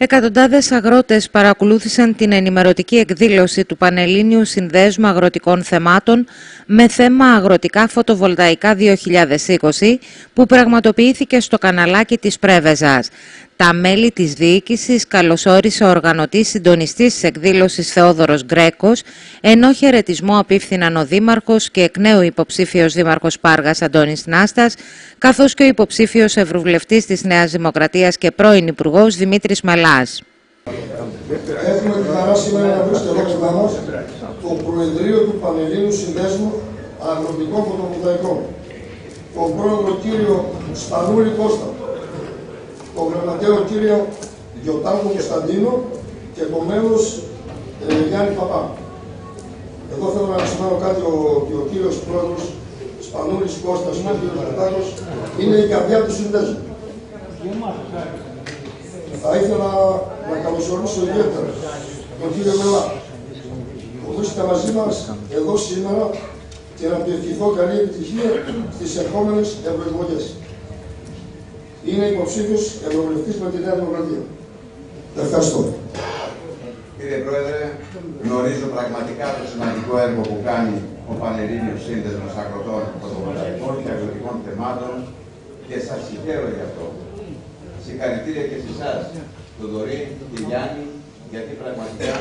Εκατοντάδες αγρότες παρακολούθησαν την ενημερωτική εκδήλωση του Πανελλήνιου Συνδέσμου Αγροτικών Θεμάτων με θέμα Αγροτικά Φωτοβολταϊκά 2020 που πραγματοποιήθηκε στο καναλάκι της Πρέβεζας. Τα μέλη της διοίκησης καλωσόρισε ο οργανωτής συντονιστής της εκδήλωσης Θεόδωρος Γκρέκος, ενώ χαιρετισμό απίφθηναν ο Δήμαρχος και εκ νέου υποψήφιος Δήμαρχος Πάργας Αντώνης Νάστας, καθώς και ο υποψήφιος Ευρωβουλευτής της Νέας Δημοκρατίας και πρώην Υπουργός Δημήτρης Μελάς. Έχουμε τη χαρά σήμερα να βρίσκεται εδώ κοντά μας το Προεδρείο του Πανελλήνιου Συνδέσμου Αγροτικών Φωτοβολταϊκών, τον πρόεδρο κύριο Σπανούλη Κώστα, τον γραμματέο κύριο Γιωτάκο Κωνσταντίνο και το μέλος ε, Γιάννη Παπά. Εδώ θέλω να επισημάνω κάτι ο, ο κύριος πρόεδρος Σπανούλης Κώστας και ο κύριος Γιωτάκος είναι η καρδιά του συνδέσμου. Θα ήθελα να καλωσορίσω ιδιαίτερα τον κύριο Μελά, που βρίσκεται μαζί μας εδώ σήμερα και να του ευχηθώ καλή επιτυχία στις ερχόμενες ευρωεκλογές είναι υποψήφιος ευρωβουλευτής με τη Νέα Δημοκρατία. Ευχαριστώ. Κύριε Πρόεδρε, γνωρίζω πραγματικά το σημαντικό έργο που κάνει ο Πανελλήνιος Σύνδεσμος Αγροτών Φωτοβολταϊκών και Αγροτικών Θεμάτων και σας συγχαίρω γι' αυτό. Συγχαρητήρια και σε εσάς, τον Δωρή και Γιάννη, γιατί πραγματικά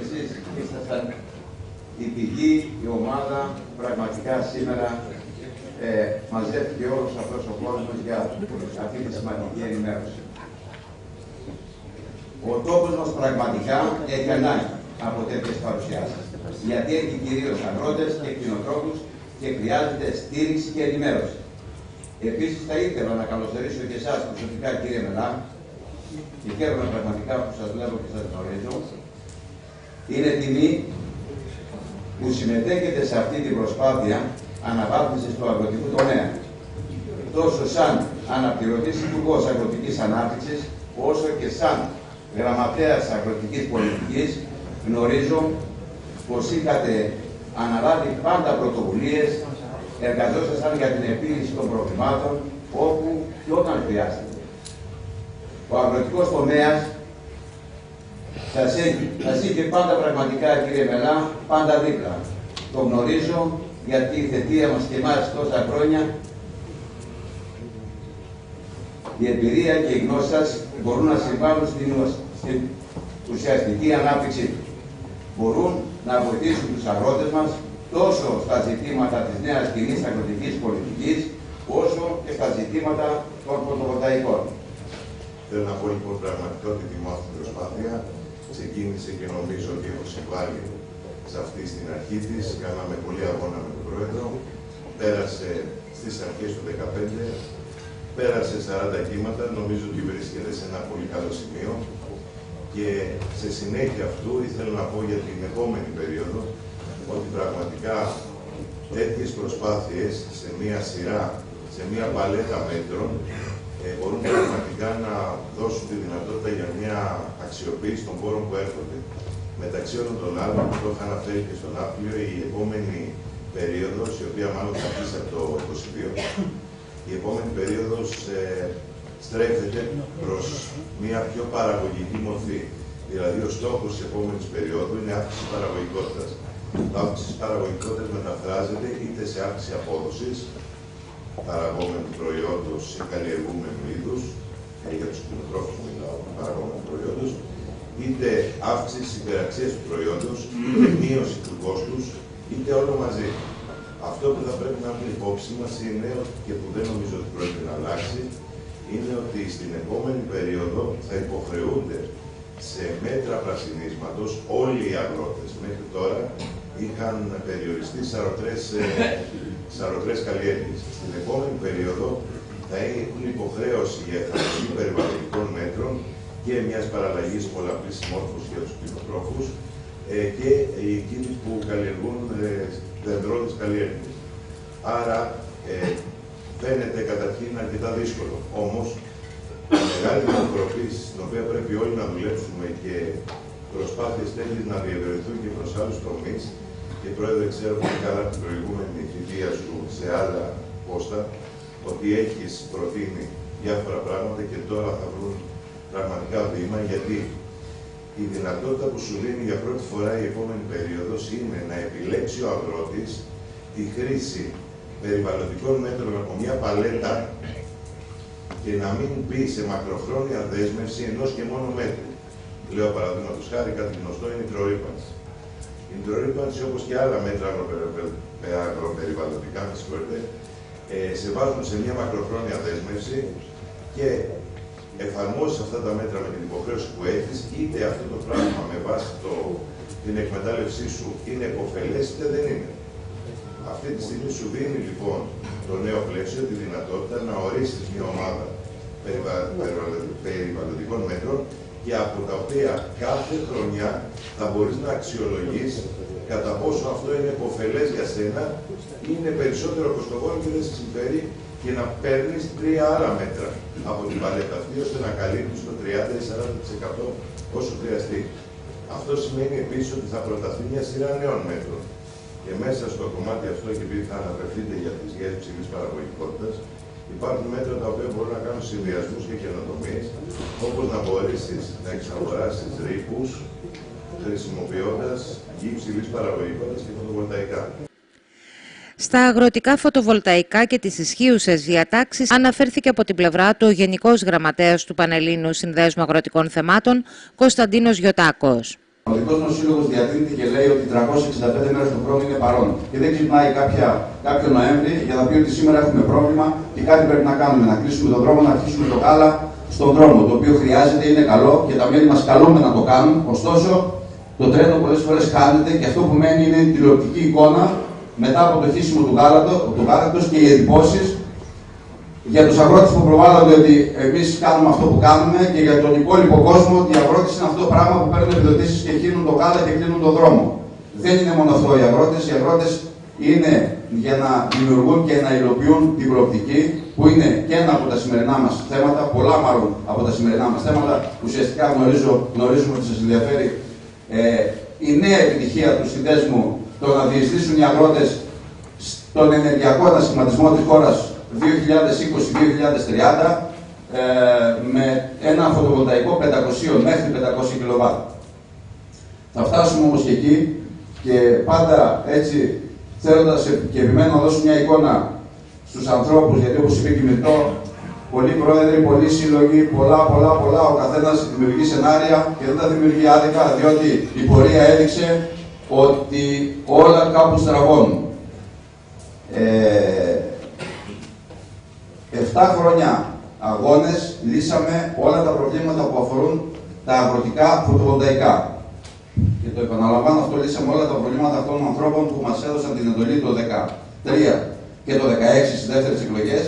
εσείς ήσασταν η πηγή, η ομάδα πραγματικά σήμερα ε, μαζεύτηκε όλος αυτός ο κόσμος για αυτή τη σημαντική ενημέρωση. Ο τόπος μας πραγματικά έχει ανάγκη από τέτοιες παρουσιάσεις, γιατί έχει κυρίως αγρότες και κτηνοτρόφους και χρειάζεται στήριξη και ενημέρωση. Επίσης θα ήθελα να καλωσορίσω και εσάς προσωπικά κύριε Μελά και χαίρομαι πραγματικά που σας βλέπω και σας γνωρίζω. Είναι τιμή που συμμετέχετε σε αυτή την προσπάθεια αναβάθμισης του αγροτικού τομέα. Τόσο σαν αναπληρωτής υπουργός αγροτικής ανάπτυξης, όσο και σαν γραμματέας αγροτικής πολιτικής, γνωρίζω πως είχατε αναλάβει πάντα πρωτοβουλίες, εργαζόσασταν για την επίλυση των προβλημάτων, όπου και όταν χρειάστηκε. Ο αγροτικός τομέας σας, σας είχε πάντα πραγματικά, κύριε Μελά, πάντα δίπλα. Το γνωρίζω γιατί η θετία μας και εμάς τόσα χρόνια η εμπειρία και η γνώση σας μπορούν να συμβάλλουν στην, στην ουσιαστική ανάπτυξή τους. Μπορούν να βοηθήσουν τους αγρότες μας τόσο στα ζητήματα της νέας κοινής αγροτικής πολιτικής, όσο και στα ζητήματα των φωτοβολταϊκών. Θέλω να πω λοιπόν πραγματικά ότι η αυτή προσπάθεια ξεκίνησε και νομίζω ότι έχω συμβάλει σε αυτής στην αρχή της. Κάναμε πολύ αγώνα με τον Πρόεδρο. Πέρασε στις αρχές του 2015. Πέρασε 40 κύματα. Νομίζω ότι βρίσκεται σε ένα πολύ καλό σημείο. Και σε συνέχεια αυτού ήθελα να πω για την επόμενη περίοδο ότι πραγματικά τέτοιες προσπάθειες σε μία σειρά, σε μία παλέτα μέτρων ε, μπορούν πραγματικά να δώσουν τη δυνατότητα για μια αξιοποίηση των πόρων που έρχονται. Μεταξύ όλων των άλλων, που το είχα αναφέρει και στον Άπλιο, η επόμενη περίοδος, η οποία μάλλον θα αρχίσει από το 2022, η επόμενη περίοδος ε, στρέφεται προς μια πιο παραγωγική μορφή. Δηλαδή, ο στόχος της επόμενης περίοδου είναι αύξηση παραγωγικότητας. Το αύξηση παραγωγικότητας μεταφράζεται είτε σε αύξηση απόδοσης, παραγόμενου προϊόντος σε καλλιεργούμενου είδους, ε, για τους κτηνοτρόφους μιλάω, παραγόμενου προϊόντος, είτε αύξηση υπεραξίας του προϊόντος, είτε μείωση του κόστους, είτε όλο μαζί. Αυτό που θα πρέπει να έχουμε υπόψη μας είναι, και που δεν νομίζω ότι πρέπει να αλλάξει, είναι ότι στην επόμενη περίοδο θα υποχρεούνται σε μέτρα πρασινίσματος όλοι οι αγρότες. Μέχρι τώρα είχαν περιοριστεί σαρωτρές, ε, σαρωτρές καλλιέργειες. Στην επόμενη περίοδο θα έχουν υποχρέωση για εφαρμογή περιβαλλοντικών μέτρων και μιας παραλλαγής πολλαπλής συμμόρφωσης για τους κτηνοτρόφους ε, και εκείνοι που καλλιεργούν ε, δεντρώδει καλλιέργειε. Άρα ε, φαίνεται καταρχήν αρκετά δύσκολο. Όμως, η μεγάλη μετατροπή στην οποία πρέπει όλοι να δουλέψουμε και προσπάθειες τέτοιε να διευρυνθούν και προς άλλους τομείς. Και πρόεδρε, ξέρω πολύ καλά την προηγούμενη θητεία σου σε άλλα πόστα ότι έχεις προτείνει διάφορα πράγματα και τώρα θα βρουν πραγματικά βήμα γιατί η δυνατότητα που σου δίνει για πρώτη φορά η επόμενη περίοδος είναι να επιλέξει ο αγρότης τη χρήση περιβαλλοντικών μέτρων από μια παλέτα και να μην μπει σε μακροχρόνια δέσμευση ενός και μόνο μέτρου. Λέω παραδείγματος χάρη κάτι γνωστό είναι η τρορύπανση. Η τρορύπανση όπως και άλλα μέτρα αγροπεριβαλλοντικά, με συγχωρείτε, ε, σε βάζουν σε μια μακροχρόνια δέσμευση και εφαρμόσει αυτά τα μέτρα με την υποχρέωση που έχεις, είτε αυτό το πράγμα με βάση το, την εκμετάλλευσή σου είναι υποφελέ, είτε δεν είναι. Αυτή τη στιγμή σου δίνει λοιπόν το νέο πλαίσιο τη δυνατότητα να ορίσεις μια ομάδα περιβαλλοντικών μέτρων και από τα οποία κάθε χρονιά θα μπορείς να αξιολογείς κατά πόσο αυτό είναι υποφελέ για σένα ή είναι περισσότερο κοστοβόλο και δεν σε συμφέρει και να παίρνεις τρία άλλα μέτρα από την παλέτα αυτή ώστε να καλύπτεις το 30-40% όσο χρειαστεί. Αυτό σημαίνει επίσης ότι θα προταθεί μια σειρά νέων μέτρων. Και μέσα στο κομμάτι αυτό, και επειδή θα αναφερθείτε για τι γέε ψηλή παραγωγικότητας, υπάρχουν μέτρα τα οποία μπορούν να κάνουν συνδυασμούς και καινοτομίες, όπως να μπορέσεις να εξαγοράσεις ρήπους χρησιμοποιώντας γη ψηλή παραγωγικότητας και φωτοβολταϊκά. Στα αγροτικά φωτοβολταϊκά και τις ισχύουσες διατάξεις αναφέρθηκε από την πλευρά του ο Γενικός Γραμματέας του Πανελλήνου Συνδέσμου Αγροτικών Θεμάτων, Κωνσταντίνος Γιωτάκος. Ο δικό μας σύλλογος διακρίνεται και λέει ότι 365 μέρες το χρόνο είναι παρόν. Και δεν ξυπνάει κάποια, κάποιο Νοέμβρη για να πει ότι σήμερα έχουμε πρόβλημα και κάτι πρέπει να κάνουμε. Να κλείσουμε τον δρόμο, να αρχίσουμε το κάλα στον δρόμο. Το οποίο χρειάζεται, είναι καλό και τα μέλη μας καλούμε να το κάνουν. Ωστόσο, το τρένο πολλές φορές χάνεται και αυτό που μένει είναι η τηλεοπτική εικόνα μετά από το χύσιμο του γάλακτο και οι εντυπώσεις για τους αγρότες που προβάλλονται ότι εμείς κάνουμε αυτό που κάνουμε και για τον υπόλοιπο κόσμο ότι οι αγρότες είναι αυτό το πράγμα που παίρνουν επιδοτήσεις και χύνουν το γάλα και κλείνουν τον δρόμο. Δεν είναι μόνο αυτό οι αγρότες. Οι αγρότες είναι για να δημιουργούν και να υλοποιούν την προοπτική που είναι και ένα από τα σημερινά μας θέματα, πολλά μάλλον από τα σημερινά μας θέματα. Ουσιαστικά γνωρίζω, γνωρίζουμε ότι σας ενδιαφέρει ε, η νέα επιτυχία του συνδέσμου το να διεισδύσουν οι αγρότες στον ενεργειακό ανασχηματισμό της χώρας 2020-2030 ε, με ένα φωτοβολταϊκό 500 μέχρι 500 κιλοβάτ. Θα φτάσουμε όμως και εκεί και πάντα έτσι θέλοντας και επιμένω να δώσω μια εικόνα στους ανθρώπους, γιατί όπως είπε και Μητώ, πολλοί πρόεδροι, πολλοί σύλλογοι, πολλά, πολλά, πολλά, ο καθένας δημιουργεί σενάρια και δεν τα δημιουργεί άδικα, διότι η πορεία έδειξε ότι όλα κάπου στραβώνουν. Ε, 7 χρόνια αγώνες λύσαμε όλα τα προβλήματα που αφορούν τα αγροτικά φωτοβολταϊκά. Και το επαναλαμβάνω αυτό, λύσαμε όλα τα προβλήματα αυτών των ανθρώπων που μας έδωσαν την εντολή το 2013 και το 2016 στις δεύτερες εκλογές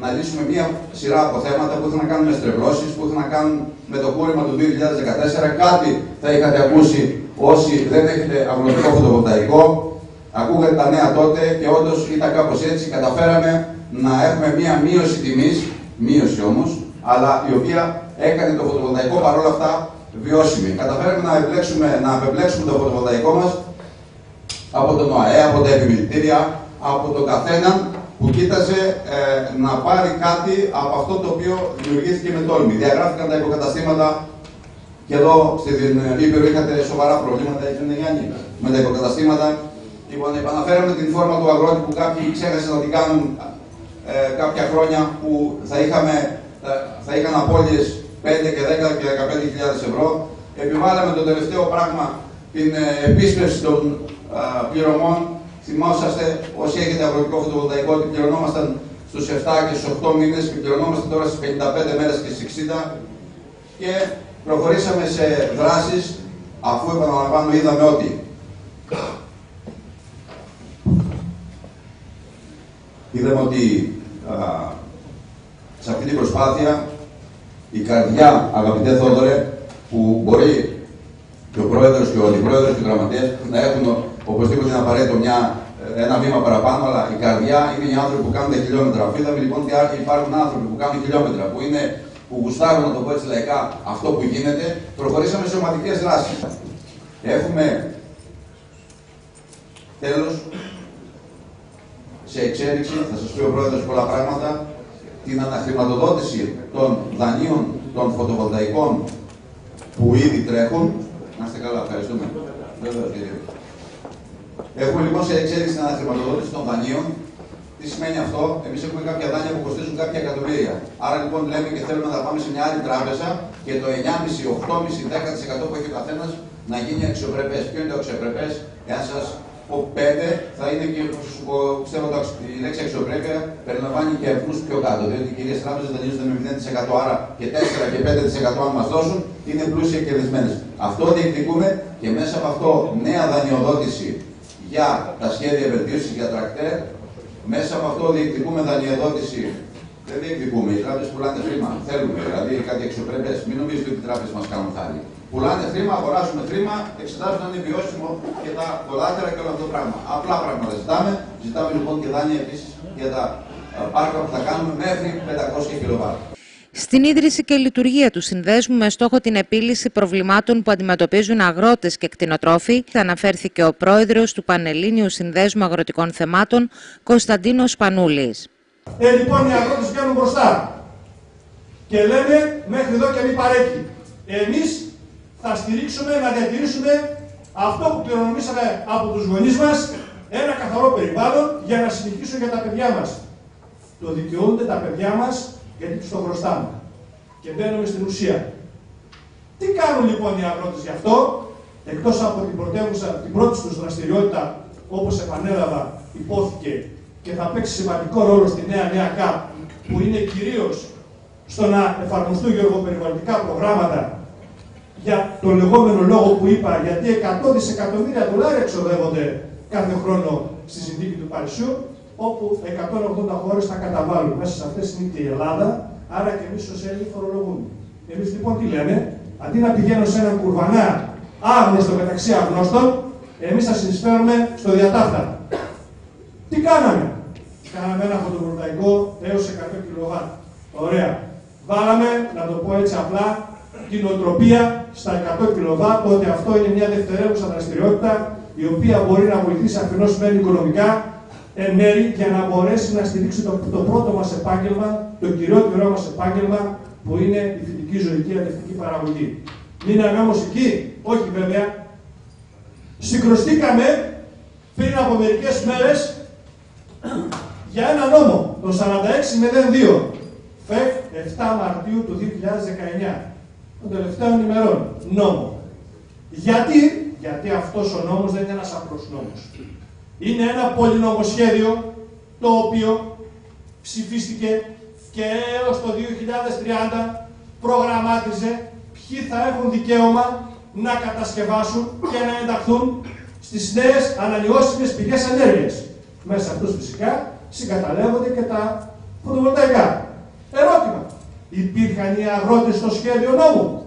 να λύσουμε μια σειρά από θέματα που είχαν να κάνουν με στρεβλώσεις, που είχαν να κάνουν με το κούρεμα του 2014. Κάτι θα είχατε ακούσει όσοι δεν έχετε αγροτικό φωτοβολταϊκό. Ακούγατε τα νέα τότε και όντως ήταν κάπως έτσι. Καταφέραμε να έχουμε μία μείωση τιμής, μείωση όμως, αλλά η οποία έκανε το φωτοβολταϊκό παρόλα αυτά βιώσιμη. Καταφέραμε να επιλέξουμε, να απεμπλέξουμε το φωτοβολταϊκό μας από τον ΟΑΕ, από τα επιμελητήρια, από τον καθένα που κοίταζε ε, να πάρει κάτι από αυτό το οποίο δημιουργήθηκε με τόλμη. Διαγράφηκαν τα υποκαταστήματα και εδώ στην Ήπειρο είχατε σοβαρά προβλήματα, έτσι Γιάννη, με τα υποκαταστήματα. Λοιπόν, επαναφέραμε την φόρμα του αγρότη που κάποιοι ξέχασαν να την κάνουν ε, κάποια χρόνια που θα, είχαμε, θα, θα είχαν απώλειες 5 και 10 και 15.000 ευρώ. Επιβάλαμε το τελευταίο πράγμα την ε, επίσπευση των ε, πληρωμών. Θυμόσαστε όσοι έχετε αγροτικό φωτοβολταϊκό ότι πληρωνόμασταν στους 7 και στους 8 μήνες και πληρωνόμαστε τώρα στις 55 μέρες και στις 60 και προχωρήσαμε σε δράσεις αφού επαναλαμβάνω είδαμε ότι είδαμε ότι σε αυτή την προσπάθεια η καρδιά, αγαπητέ Θόδωρε, που μπορεί και ο πρόεδρος και ο αντιπρόεδρος και ο γραμματέας να έχουν οπωσδήποτε είναι απαραίτητο μια, ένα βήμα παραπάνω, αλλά η καρδιά είναι οι άνθρωποι που κάνουν τα χιλιόμετρα. Είδαμε λοιπόν ότι υπάρχουν άνθρωποι που κάνουν χιλιόμετρα, που είναι που γουστάρουν να το πω έτσι λαϊκά αυτό που γίνεται, προχωρήσαμε σε ομαδικές δράσεις. Έχουμε τέλος σε εξέλιξη, θα σας πει ο Πρόεδρος πολλά πράγματα, την αναχρηματοδότηση των δανείων των φωτοβολταϊκών που ήδη τρέχουν. Να είστε καλά, ευχαριστούμε. Βέβαια, κύριε. Έχουμε λοιπόν σε εξέλιξη την αναχρηματοδότηση των δανείων. Τι σημαίνει αυτό, εμείς έχουμε κάποια δάνεια που κοστίζουν κάποια εκατομμύρια. Άρα λοιπόν λέμε και θέλουμε να πάμε σε μια άλλη τράπεζα και το 9,5, 8,5, 10% που έχει ο καθένας να γίνει αξιοπρεπές. Ποιο είναι το αξιοπρεπές, εάν σας πω 5, θα είναι και πιστεύω η λέξη αξιοπρέπεια περιλαμβάνει και αριθμούς πιο κάτω. Διότι οι κυρίες τράπεζες δανείζονται με 0%, άρα και 4 και 5% αν μας δώσουν είναι πλούσια και κερδισμένε. Αυτό διεκδικούμε και μέσα από αυτό νέα δανειοδότηση για τα σχέδια βελτίωσης για τρακτέρ. Μέσα από αυτό διεκδικούμε δανειοδότηση. Δεν διεκδικούμε. Οι τράπεζες πουλάνε χρήμα. Θέλουμε δηλαδή κάτι αξιοπρέπεια. Μην νομίζετε ότι οι τράπεζες μας κάνουν χάρη. Πουλάνε χρήμα, αγοράζουμε χρήμα, εξετάζουν αν είναι βιώσιμο και τα δολάτερα και όλο αυτό το πράγμα. Απλά πράγματα ζητάμε. Ζητάμε λοιπόν και δάνεια επίσης για τα πάρκα που θα κάνουμε μέχρι 500 κιλοβάτ. Στην ίδρυση και λειτουργία τους συνδέσμου με στόχο την επίλυση προβλημάτων που αντιμετωπίζουν αγρότες και κτηνοτρόφοι, αναφέρθηκε ο πρόεδρος του Πανελλήνιου Συνδέσμου Αγροτικών Θεμάτων, Κωνσταντίνος Πανούλης. Ε, λοιπόν, οι αγρότες βγαίνουν μπροστά και λένε μέχρι εδώ και μη παρέκει. Εμείς θα στηρίξουμε να διατηρήσουμε αυτό που κληρονομήσαμε από τους γονείς μας, ένα καθαρό περιβάλλον για να συνεχίσουν για τα παιδιά μας. Το δικαιούνται τα παιδιά μας γιατί τους το χρωστάμε. Και μπαίνουμε στην ουσία. Τι κάνουν λοιπόν οι αγρότες γι' αυτό, εκτός από την πρωτεύουσα, την πρώτη τους δραστηριότητα, όπως επανέλαβα υπόθηκε και θα παίξει σημαντικό ρόλο στη νέα νέα ΚΑΠ, που είναι κυρίως στο να εφαρμοστούν γεωργοπεριβαλλοντικά προγράμματα για τον λεγόμενο λόγο που είπα, γιατί 100 δισεκατομμύρια δολάρια εξοδεύονται κάθε χρόνο στη συνθήκη του Παρισιού, όπου 180 χώρες θα καταβάλουν. Μέσα σε αυτές είναι και η Ελλάδα, άρα και εμείς ως Έλληνες φορολογούμε. Εμείς λοιπόν τι λέμε, αντί να πηγαίνω σε έναν κουρβανά άγνωστο μεταξύ αγνώστων, εμείς θα συνεισφέρουμε στο διατάφτα. Τι κάναμε, Κάναμε ένα φωτοβολταϊκό έως 100 κιλοβάτ. Ωραία. Βάλαμε, να το πω έτσι απλά, την οτροπία στα 100 κιλοβάτ, ότι αυτό είναι μια δευτερεύουσα δραστηριότητα η οποία μπορεί να βοηθήσει αφενός μεν οικονομικά, εν μέρη για να μπορέσει να στηρίξει το, το πρώτο μας επάγγελμα, το κυριότερο μας επάγγελμα, που είναι η φυτική ζωική αντευτική παραγωγή. Μείναμε όμως εκεί, όχι βέβαια. Συγκροστήκαμε πριν από μερικές μέρες για ένα νόμο, το 4602, ΦΕΚ 7 Μαρτίου του 2019, των τελευταίων ημερών, νόμο. Γιατί, γιατί αυτός ο νόμος δεν είναι ένας απλός νόμος είναι ένα πολυνομοσχέδιο το οποίο ψηφίστηκε και έως το 2030 προγραμμάτιζε ποιοι θα έχουν δικαίωμα να κατασκευάσουν και να ενταχθούν στις νέες ανανεώσιμες πηγές ενέργειας. Μέσα αυτούς φυσικά συγκαταλέγονται και τα φωτοβολταϊκά. Ερώτημα. Υπήρχαν οι αγρότες στο σχέδιο νόμου;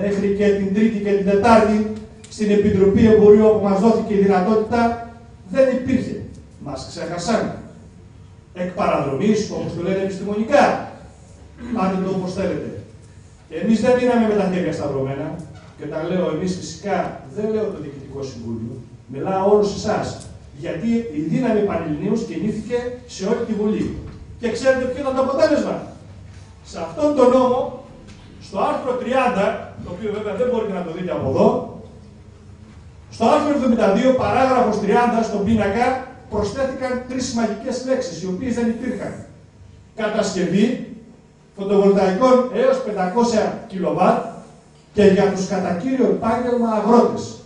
Μέχρι και την Τρίτη και την Τετάρτη στην Επιτροπή Εμπορίου όπου μας δόθηκε η δυνατότητα δεν υπήρχε. Μας ξέχασαν. Εκ παραδρομής, όπως το λένε επιστημονικά. Πάτε το όπως θέλετε. Εμείς δεν μείναμε με τα χέρια σταυρωμένα και τα λέω εμείς φυσικά, δεν λέω το Διοικητικό Συμβούλιο, μιλάω όλους εσάς. Γιατί η δύναμη Πανελληνίους κινήθηκε σε όλη τη Βουλή. Και ξέρετε ποιο ήταν το αποτέλεσμα; Σε αυτόν τον νόμο, στο άρθρο 30, το οποίο βέβαια δεν μπορείτε να το δείτε από εδώ, στο άρθρο 72, παράγραφος 30, στον πίνακα, προσθέθηκαν τρεις μαγικές λέξεις, οι οποίες δεν υπήρχαν. Κατασκευή φωτοβολταϊκών έως 500 κιλοβάτ και για τους κατά κύριο επάγγελμα αγρότες,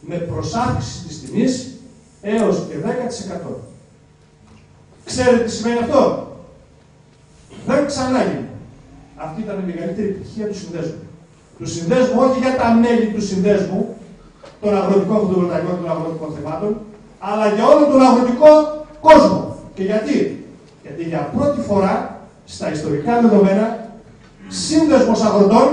με προσάφηση της τιμής έως και 10%. Ξέρετε τι σημαίνει αυτό; Δεν ξανά γίνει. Αυτή ήταν η μεγαλύτερη επιτυχία του συνδέσμου. Του συνδέσμου όχι για τα μέλη του συνδέσμου, των αγροτικών φωτοβολταϊκών των αγροτικών θεμάτων, αλλά για όλο τον αγροτικό κόσμο. Και γιατί; Γιατί για πρώτη φορά στα ιστορικά δεδομένα σύνδεσμος αγροτών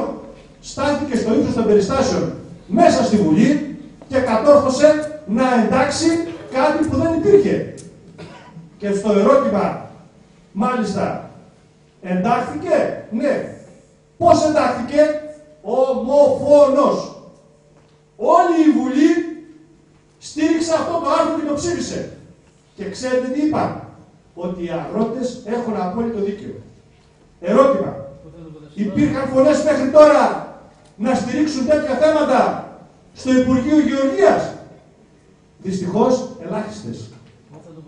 στάθηκε στο ύψος των περιστάσεων μέσα στη Βουλή και κατόρθωσε να εντάξει κάτι που δεν υπήρχε. Και στο ερώτημα, μάλιστα, εντάχθηκε, ναι. Πώς εντάχθηκε, ομοφόνος. Όλη η Βουλή στήριξε αυτό το άρθρο και το ψήφισε. Και ξέρετε τι είπαν. Ότι οι αγρότες έχουν απόλυτο δίκαιο. Ερώτημα. Υπήρχαν φωνές μέχρι τώρα να στηρίξουν τέτοια θέματα στο Υπουργείο Γεωργίας; Δυστυχώς ελάχιστες.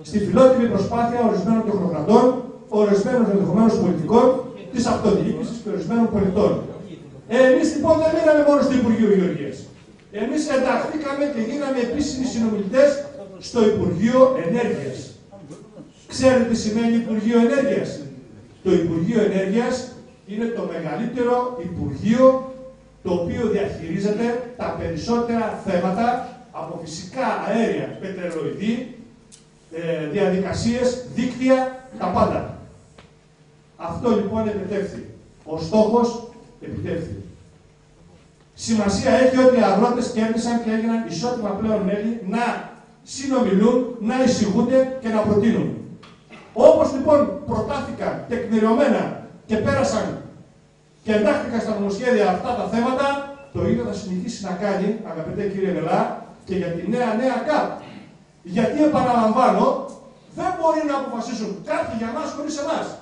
Στη φιλότιμη προσπάθεια ορισμένων τεχνοκρατών, ορισμένων ενδεχομένως πολιτικών, της αυτοδιοίκησης και ορισμένων πολιτών. Ε, Εμείς λοιπόν δεν μείναμε μόνο στο Υπουργείο Γεωργίας. Εμείς ενταχθήκαμε και γίναμε επίσημοι συνομιλητές στο Υπουργείο Ενέργειας. Ξέρετε τι σημαίνει Υπουργείο Ενέργειας; Το Υπουργείο Ενέργειας είναι το μεγαλύτερο Υπουργείο το οποίο διαχειρίζεται τα περισσότερα θέματα από φυσικά αέρια, πετρελοειδή, ε, διαδικασίες, δίκτυα, τα πάντα. Αυτό λοιπόν επιτεύχθη. Ο στόχος επιτεύχθη. Σημασία έχει ότι οι αγρότες κέρδισαν και έγιναν ισότιμα πλέον μέλη να συνομιλούν, να εισηγούνται και να προτείνουν. Όπως λοιπόν προτάθηκαν τεκμηριωμένα και πέρασαν και εντάχθηκαν στα νομοσχέδια αυτά τα θέματα, το ίδιο θα συνεχίσει να κάνει, αγαπητέ κύριε Βελά, και για τη νέα νέα ΚΑΠ. Γιατί επαναλαμβάνω, δεν μπορεί να αποφασίσουν κάποιοι για μας χωρίς εμάς.